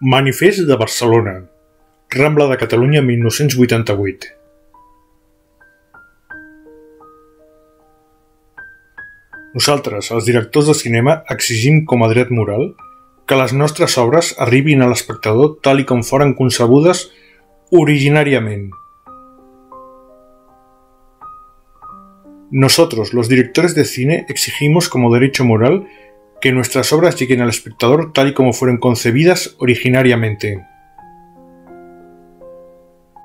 Manifest de Barcelona, Rambla de Catalunya 1988. Nosaltres, els directors de cinema, exigim com a dret moral que les nostres obres arribin a l'espectador tal i com foren concebudes originàriament. Nosotros, los directores de cine, exigimos como derecho moral que nuestras obras lleguen al espectador tal y como fueron concebidas originariamente.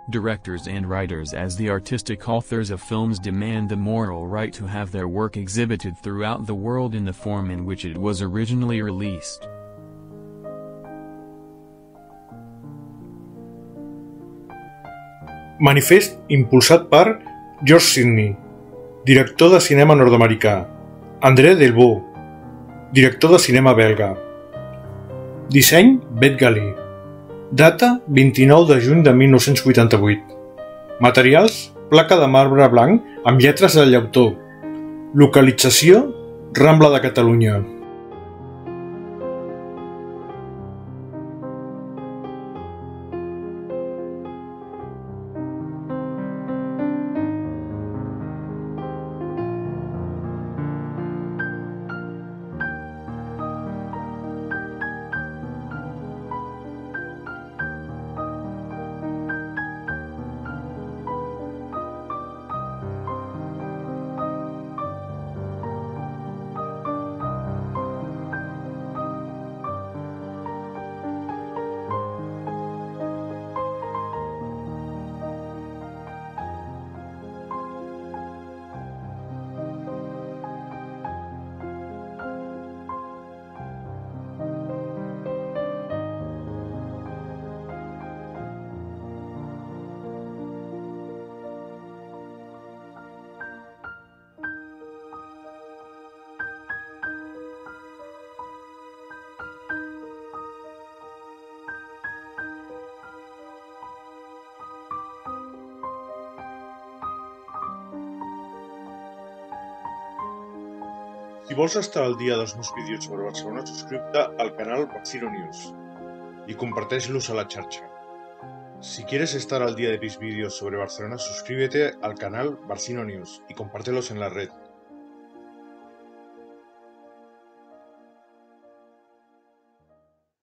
Directors and writers as the artistic authors of films demand the moral right to have their work exhibited throughout the world in the form in which it was originally released. Manifest impulsat per George Sidney, director de cinema nord-americà, André Delvaux, director de cinema belga. Disseny Bet Galí. Data 29 de juny de 1988. Materials placa de marbre blanc amb lletres de llautó. Localització Rambla de Catalunya. Si vols estar al dia dels meus vídeos sobre Barcelona, subscriu-te al canal Barcino News y comparteix-los a la xarxa. Si quieres estar al día de mis vídeos sobre Barcelona, suscríbete al canal Barcino News y compártelos en la red.